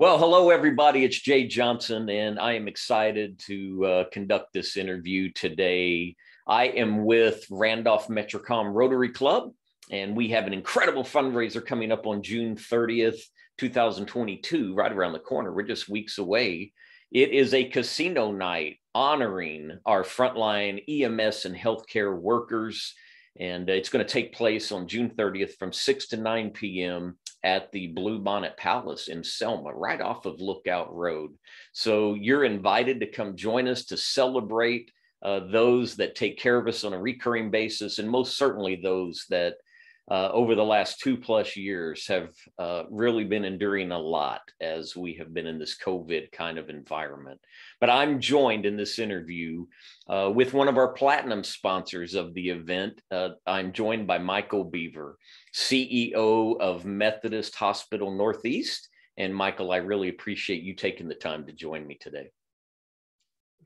Well, hello, everybody. It's Jay Johnson, and I am excited to uh, conduct this interview today. I am with Randolph Metrocom Rotary Club, and we have an incredible fundraiser coming up on June 30th, 2022, right around the corner. We're just weeks away. It is a casino night honoring our frontline EMS and healthcare workers. And it's going to take place on June 30th from 6 to 9 p.m at the Bluebonnet Palace in Selma, right off of Lookout Road. So you're invited to come join us to celebrate uh, those that take care of us on a recurring basis, and most certainly those that uh, over the last two plus years have uh, really been enduring a lot as we have been in this COVID kind of environment. But I'm joined in this interview uh, with one of our platinum sponsors of the event. Uh, I'm joined by Michael Beaver, CEO of Methodist Hospital Northeast. And Michael, I really appreciate you taking the time to join me today.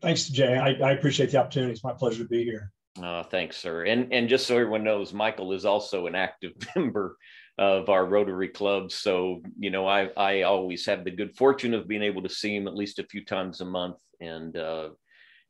Thanks, Jay. I, I appreciate the opportunity. It's my pleasure to be here. Uh, thanks, sir. And and just so everyone knows, Michael is also an active member of our Rotary Club. So you know, I I always have the good fortune of being able to see him at least a few times a month, and uh,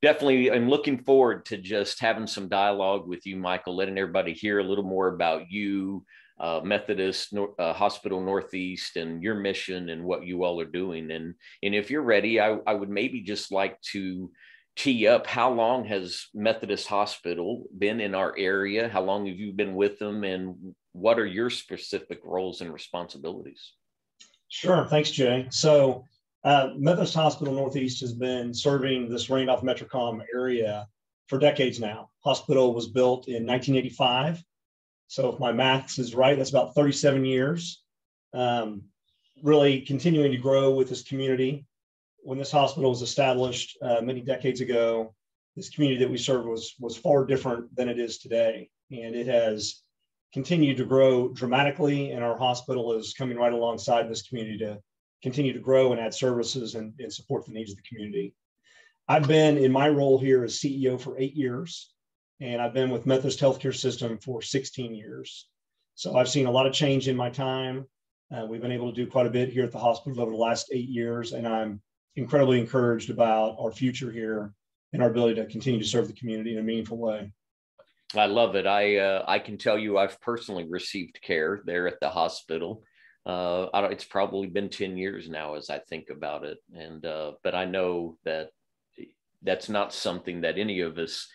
definitely I'm looking forward to just having some dialogue with you, Michael, letting everybody hear a little more about you, uh, Methodist uh, Hospital Northeast, and your mission and what you all are doing. And and if you're ready, I I would maybe just like to tee up how long has methodist hospital been in our area? How long have you been with them? And what are your specific roles and responsibilities? Sure. Thanks jay. So uh, methodist hospital northeast has been serving this randolph metrocom area for decades now. Hospital was built in 1985 so if my maths is right that's about 37 years. Um, really continuing to grow with this community when this hospital was established uh, many decades ago, this community that we serve was was far different than it is today, and it has continued to grow dramatically. And our hospital is coming right alongside this community to continue to grow and add services and, and support the needs of the community. I've been in my role here as CEO for eight years, and I've been with Methodist Healthcare System for 16 years. So I've seen a lot of change in my time. Uh, we've been able to do quite a bit here at the hospital over the last eight years, and I'm incredibly encouraged about our future here and our ability to continue to serve the community in a meaningful way. I love it. I uh, I can tell you I've personally received care there at the hospital. Uh, it's probably been ten years now as I think about it, and uh, but I know that that's not something that any of us,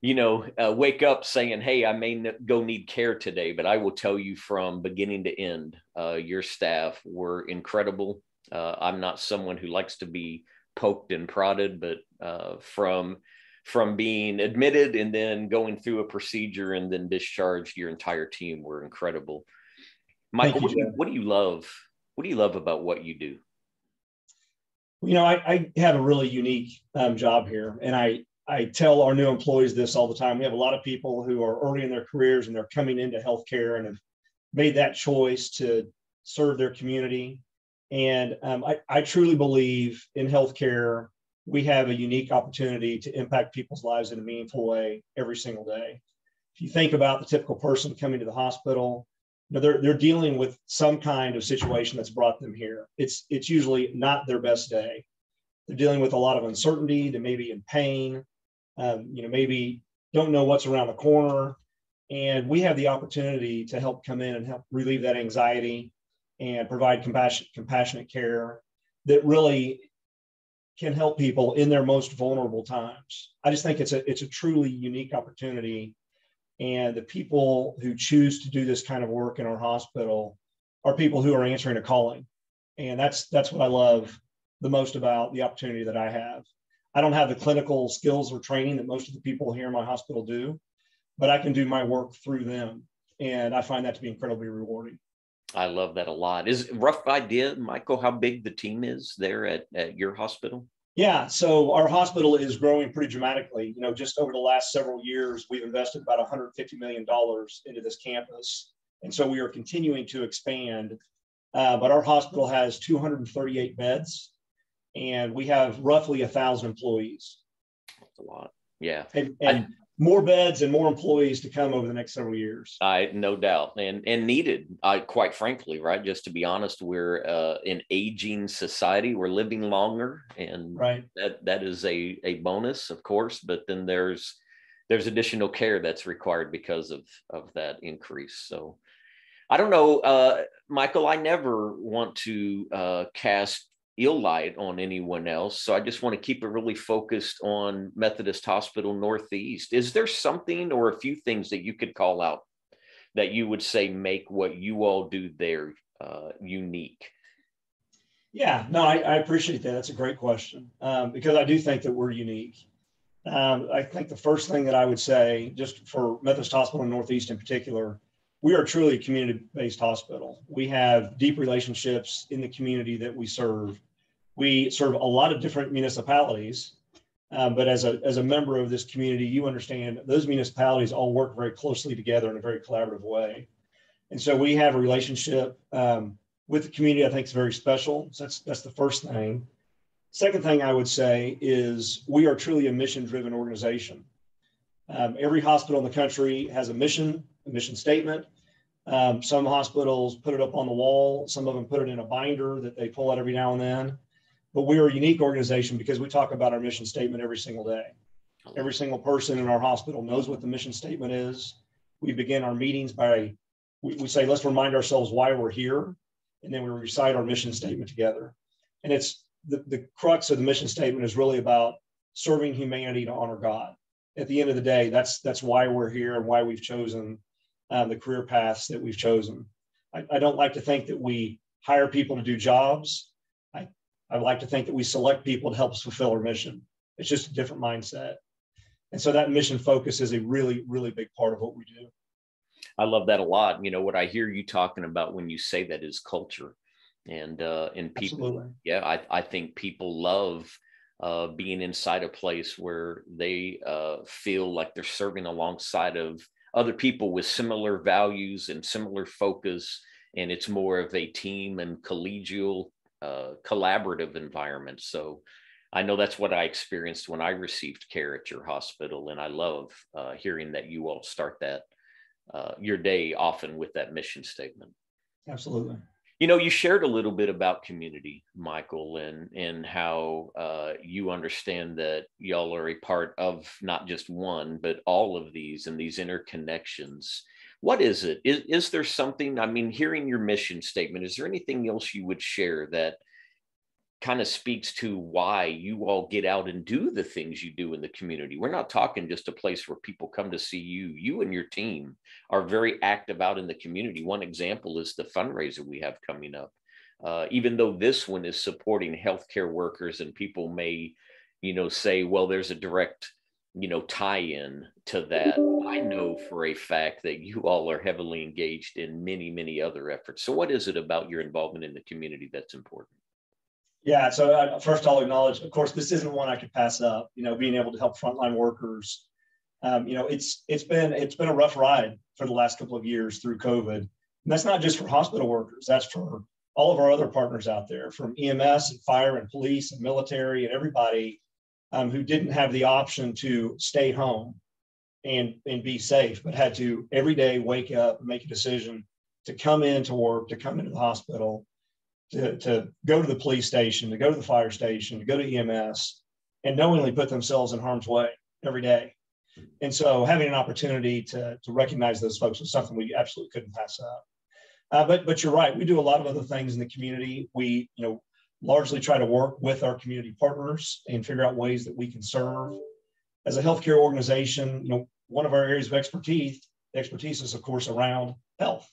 you know, uh, wake up saying, "Hey, I may go need care today." But I will tell you from beginning to end, uh, your staff were incredible. Uh, I'm not someone who likes to be poked and prodded, but uh, from from being admitted and then going through a procedure and then discharged, your entire team were incredible. Michael, what, do you, what do you love? What do you love about what you do? You know, I, I have a really unique um, job here, and I I tell our new employees this all the time. We have a lot of people who are early in their careers and they're coming into healthcare and have made that choice to serve their community and um, I, I truly believe in healthcare, we have a unique opportunity to impact people's lives in a meaningful way every single day. If you think about the typical person coming to the hospital, you know, they're, they're dealing with some kind of situation that's brought them here. It's, it's usually not their best day. They're dealing with a lot of uncertainty. They may be in pain, um, you know, maybe don't know what's around the corner. And we have the opportunity to help come in and help relieve that anxiety and provide compassion, compassionate care that really can help people in their most vulnerable times. I just think it's a it's a truly unique opportunity, and the people who choose to do this kind of work in our hospital are people who are answering a calling, and that's that's what I love the most about the opportunity that I have. I don't have the clinical skills or training that most of the people here in my hospital do, but I can do my work through them, and I find that to be incredibly rewarding. I love that a lot. Is rough idea, Michael, how big the team is there at, at your hospital? Yeah, so our hospital is growing pretty dramatically. You know, just over the last several years, we've invested about $150 million into this campus. And so we are continuing to expand. Uh, but our hospital has 238 beds and we have roughly a thousand employees. That's a lot. Yeah. And, and more beds and more employees to come over the next several years. I no doubt, and and needed. I quite frankly, right? Just to be honest, we're uh, an aging society. We're living longer, and right. that that is a a bonus, of course. But then there's there's additional care that's required because of of that increase. So I don't know, uh, Michael. I never want to uh, cast ill light on anyone else. So I just want to keep it really focused on Methodist Hospital Northeast. Is there something or a few things that you could call out that you would say make what you all do there uh, unique? Yeah, no, I, I, appreciate that. That's a great question um, because I do think that we're unique. Um, I think the first thing that I would say, just for Methodist Hospital Northeast in particular, we are truly a community based hospital. We have deep relationships in the community that we serve. We serve a lot of different municipalities, um, but as a, as a member of this community, you understand those municipalities all work very closely together in a very collaborative way. And so we have a relationship um, with the community I think is very special. So that's, that's the first thing. Second thing I would say is we are truly a mission driven organization. Um, every hospital in the country has a mission, mission statement. Um, some hospitals put it up on the wall. Some of them put it in a binder that they pull out every now and then. But we are a unique organization because we talk about our mission statement every single day. Every single person in our hospital knows what the mission statement is. We begin our meetings by, we, we say, let's remind ourselves why we're here. And then we recite our mission statement together. And it's the, the crux of the mission statement is really about serving humanity to honor God. At the end of the day, that's that's why we're here and why we've chosen um, the career paths that we've chosen. I, I, don't like to think that we hire people to do jobs. I, I like to think that we select people to help us fulfill our mission. It's just a different mindset. And so that mission focus is a really, really big part of what we do. I love that a lot. You know, what I hear you talking about when you say that is culture. And uh and people Absolutely. yeah, I, I think people love uh being inside a place where they uh feel like they're serving alongside of other people with similar values and similar focus and it's more of a team and collegial uh, collaborative environment. So i know that's what i experienced when i received care at your hospital and i love uh, hearing that you all start that uh, your day often with that mission statement. Absolutely you know, you shared a little bit about community, Michael, and and how uh, you understand that y'all are a part of not just one, but all of these and these interconnections. What is it? Is, is there something? I mean, hearing your mission statement, is there anything else you would share that kind of speaks to why you all get out and do the things you do in the community. We're not talking just a place where people come to see you. You and your team are very active out in the community. One example is the fundraiser we have coming up. Uh, even though this one is supporting healthcare workers and people may, you know, say, well, there's a direct, you know, tie-in to that. I know for a fact that you all are heavily engaged in many, many other efforts. So what is it about your involvement in the community that's important? Yeah. So uh, first, I'll acknowledge. Of course, this isn't one I could pass up. You know, being able to help frontline workers. Um, you know, it's it's been it's been a rough ride for the last couple of years through COVID. And that's not just for hospital workers. That's for all of our other partners out there, from EMS and fire and police and military and everybody um, who didn't have the option to stay home and and be safe, but had to every day wake up and make a decision to come into work, to come into the hospital, to, to go to the police station, to go to the fire station, to go to EMS, and knowingly put themselves in harm's way every day. And so having an opportunity to, to recognize those folks was something we absolutely couldn't pass up. Uh, but but you're right. We do a lot of other things in the community. We you know largely try to work with our community partners and figure out ways that we can serve. As a healthcare organization, you know one of our areas of expertise expertise is of course around health,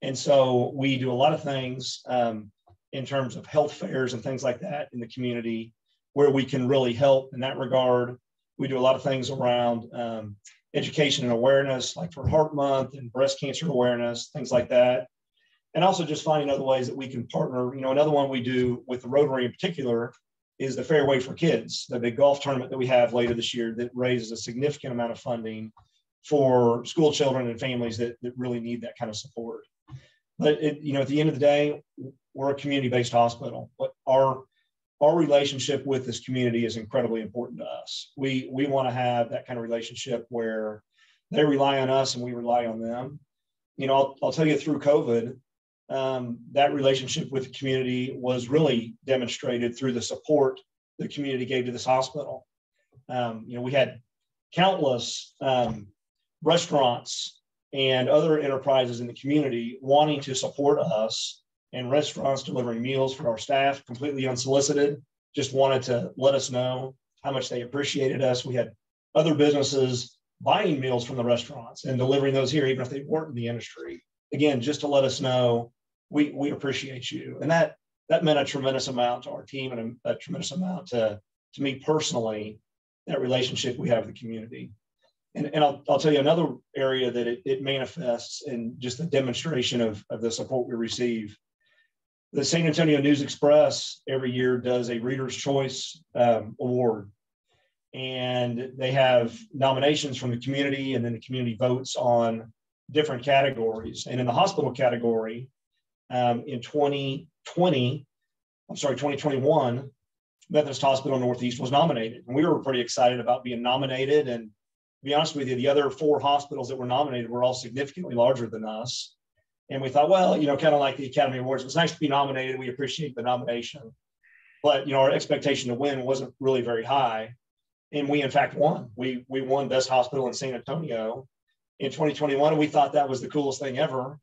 and so we do a lot of things um, in terms of health fairs and things like that in the community where we can really help in that regard. We do a lot of things around um, education and awareness, like for Heart Month and breast cancer awareness, things like that. And also just finding other ways that we can partner. You know, another one we do with the Rotary in particular is the Fairway for Kids, the big golf tournament that we have later this year that raises a significant amount of funding for school children and families that, that really need that kind of support. But it, you know, at the end of the day, we're a community-based hospital. But our our relationship with this community is incredibly important to us. We we want to have that kind of relationship where they rely on us and we rely on them. You know, I'll, I'll tell you through COVID, um, that relationship with the community was really demonstrated through the support the community gave to this hospital. Um, you know, we had countless um, restaurants and other enterprises in the community wanting to support us and restaurants delivering meals for our staff completely unsolicited, just wanted to let us know how much they appreciated us. We had other businesses buying meals from the restaurants and delivering those here, even if they weren't in the industry. Again, just to let us know we we appreciate you, and that that meant a tremendous amount to our team and a, a tremendous amount to to me personally. That relationship we have with the community, and and I'll I'll tell you another area that it, it manifests in just the demonstration of of the support we receive the San Antonio News Express every year does a Reader's Choice um, Award. And they have nominations from the community, and then the community votes on different categories. And in the hospital category, um, in 2020, I'm sorry, 2021, Methodist Hospital Northeast was nominated. And we were pretty excited about being nominated. And be honest with you, the other four hospitals that were nominated were all significantly larger than us. And we thought, well, you know, kind of like the Academy Awards, it was nice to be nominated. We appreciate the nomination. But, you know, our expectation to win wasn't really very high. And we, in fact, won. We, we won Best Hospital in San Antonio in 2021. And we thought that was the coolest thing ever.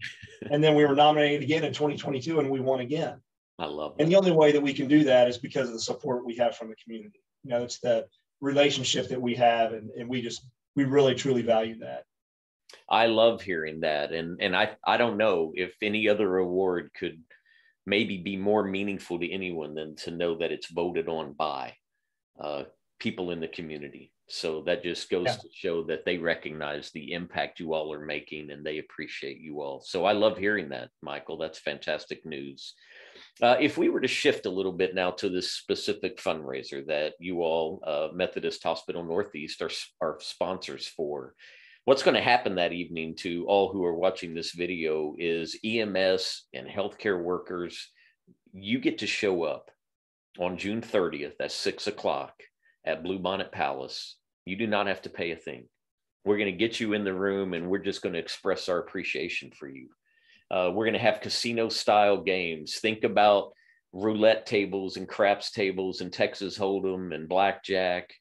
and then we were nominated again in 2022 and we won again. I love that. And the only way that we can do that is because of the support we have from the community. You know, it's the relationship that we have. And, and we just, we really, truly value that. I love hearing that. And and I I don't know if any other award could maybe be more meaningful to anyone than to know that it's voted on by uh, people in the community. So that just goes yeah. to show that they recognize the impact you all are making and they appreciate you all. So I love hearing that, Michael. That's fantastic news. Uh, if we were to shift a little bit now to this specific fundraiser that you all, uh, Methodist Hospital Northeast, are, are sponsors for, what's going to happen that evening to all who are watching this video is EMS and healthcare workers, you get to show up on June 30th at six o'clock at Bluebonnet Palace. You do not have to pay a thing. We're going to get you in the room and we're just going to express our appreciation for you. Uh, we're going to have casino style games. Think about roulette tables and craps tables and Texas Hold'em and blackjack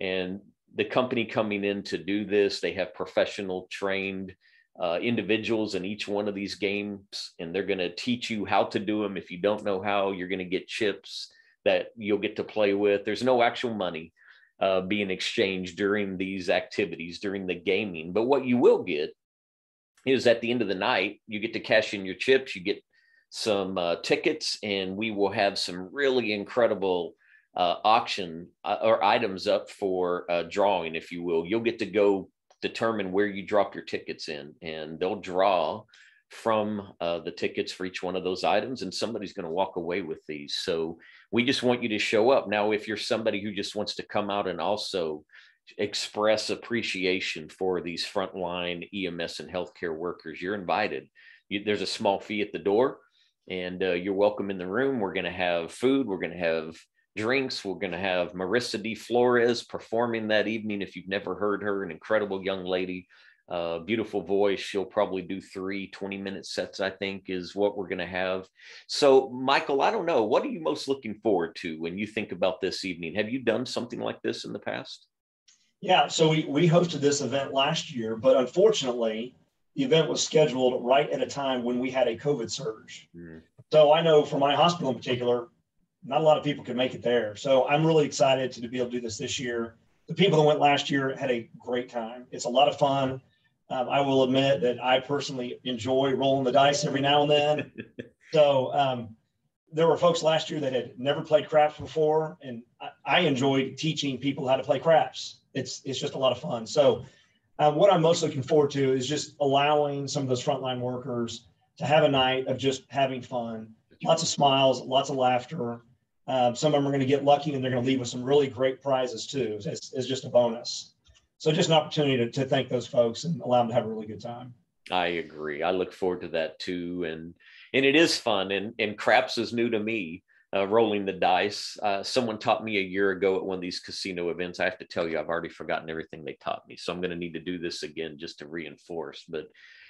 and the company coming in to do this, they have professional trained uh, individuals in each one of these games, and they're going to teach you how to do them. If you don't know how, you're going to get chips that you'll get to play with. There's no actual money uh, being exchanged during these activities, during the gaming. But what you will get is at the end of the night, you get to cash in your chips, you get some uh, tickets, and we will have some really incredible uh, auction uh, or items up for uh, drawing, if you will. You'll get to go determine where you drop your tickets in, and they'll draw from uh, the tickets for each one of those items, and somebody's going to walk away with these. So we just want you to show up. Now, if you're somebody who just wants to come out and also express appreciation for these frontline EMS and healthcare workers, you're invited. You, there's a small fee at the door, and uh, you're welcome in the room. We're going to have food. We're going to have drinks. We're going to have Marissa D. Flores performing that evening. If you've never heard her, an incredible young lady, uh, beautiful voice. She'll probably do three 20 minute sets, I think, is what we're going to have. So, Michael, I don't know. What are you most looking forward to when you think about this evening? Have you done something like this in the past? Yeah, so we, we hosted this event last year, but unfortunately, the event was scheduled right at a time when we had a COVID surge. Mm. So I know for my hospital in particular, not a lot of people could make it there. So I'm really excited to, to be able to do this this year. The people that went last year had a great time. It's a lot of fun. Um, I will admit that I personally enjoy rolling the dice every now and then. so um, there were folks last year that had never played craps before, and I, I enjoyed teaching people how to play craps. It's it's just a lot of fun. So um, what I'm most looking forward to is just allowing some of those frontline workers to have a night of just having fun, lots of smiles, lots of laughter, um, some of them are going to get lucky and they're going to leave with some really great prizes too, as, as just a bonus. So just an opportunity to, to thank those folks and allow them to have a really good time. I agree. I look forward to that too. And and it is fun. And and craps is new to me. Uh, rolling the dice. Uh, someone taught me a year ago at one of these casino events. I have to tell you, I've already forgotten everything they taught me. So I'm going to need to do this again just to reinforce. But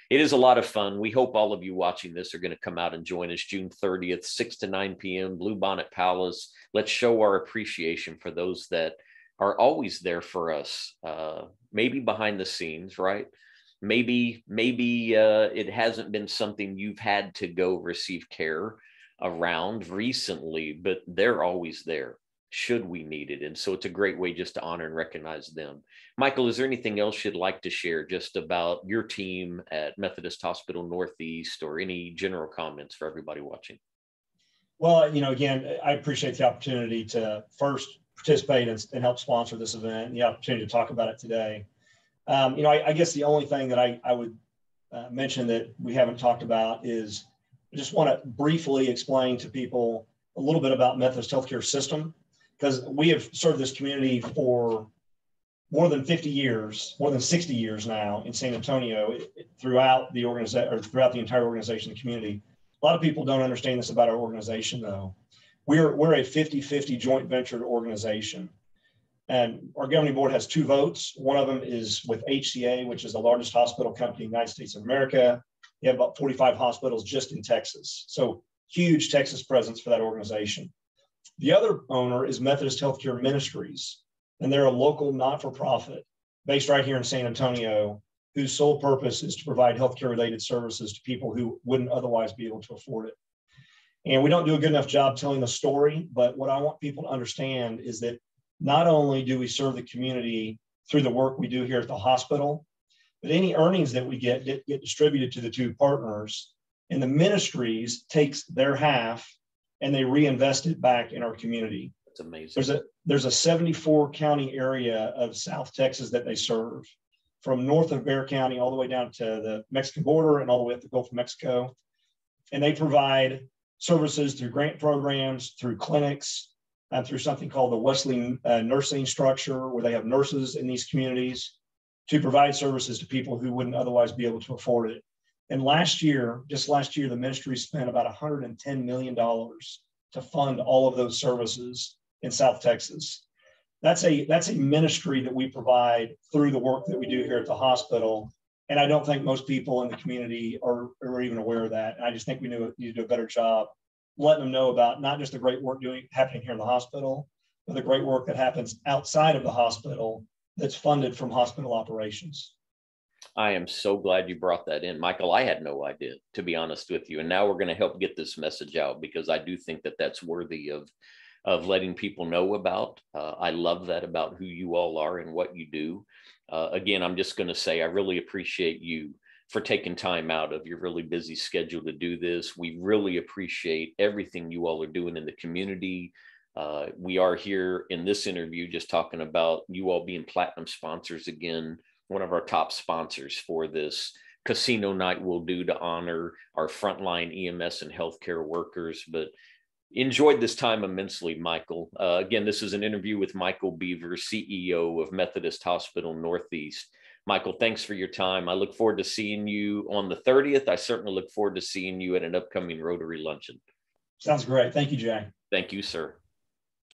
it is a lot of fun. We hope all of you watching this are going to come out and join us June 30th, 6 to 9 p.m., Blue Bonnet Palace. Let's show our appreciation for those that are always there for us, uh, maybe behind the scenes, right? Maybe, maybe uh, it hasn't been something you've had to go receive care around recently, but they're always there should we need it. And so it's a great way just to honor and recognize them. Michael, is there anything else you'd like to share just about your team at Methodist Hospital Northeast or any general comments for everybody watching? Well, you know, again, I appreciate the opportunity to first participate and, and help sponsor this event and the opportunity to talk about it today. Um, you know, I, I, guess the only thing that I, I would uh, mention that we haven't talked about is just want to briefly explain to people a little bit about Methodist Healthcare System because we have served this community for more than 50 years, more than 60 years now in San Antonio throughout the organization or throughout the entire organization and community. A lot of people don't understand this about our organization though. We're, we're a 50-50 joint venture organization. And our governing board has two votes. One of them is with HCA, which is the largest hospital company in the United States of America. They have about 45 hospitals just in Texas. So huge Texas presence for that organization. The other owner is Methodist Healthcare Ministries, and they're a local not for profit based right here in San Antonio, whose sole purpose is to provide healthcare related services to people who wouldn't otherwise be able to afford it. And we don't do a good enough job telling the story, but what I want people to understand is that not only do we serve the community through the work we do here at the hospital, but any earnings that we get get, get distributed to the two partners, and the ministries takes their half and they reinvest it back in our community. That's amazing. There's a there's a 74 county area of South Texas that they serve, from north of Bexar County all the way down to the Mexican border and all the way up the Gulf of Mexico, and they provide services through grant programs, through clinics, and through something called the Wesley uh, Nursing Structure, where they have nurses in these communities to provide services to people who wouldn't otherwise be able to afford it. And last year, just last year, the ministry spent about $110 million to fund all of those services in South Texas. That's a that's a ministry that we provide through the work that we do here at the hospital. And I don't think most people in the community are, are even aware of that. And I just think we need to do a better job letting them know about not just the great work doing happening here in the hospital, but the great work that happens outside of the hospital that's funded from hospital operations. I am so glad you brought that in, Michael. I had no idea, to be honest with you. And now we're going to help get this message out because I do think that that's worthy of of letting people know about. Uh, I love that about who you all are and what you do. Uh, again, I'm just going to say I really appreciate you for taking time out of your really busy schedule to do this. We really appreciate everything you all are doing in the community. Uh, we are here in this interview just talking about you all being platinum sponsors again one of our top sponsors for this casino night will do to honor our frontline EMS and healthcare workers. But enjoyed this time immensely, Michael. Uh, again, this is an interview with Michael Beaver, CEO of Methodist Hospital Northeast. Michael, thanks for your time. I look forward to seeing you on the 30th. I certainly look forward to seeing you at an upcoming Rotary luncheon. Sounds great. Thank you, Jay. Thank you, sir.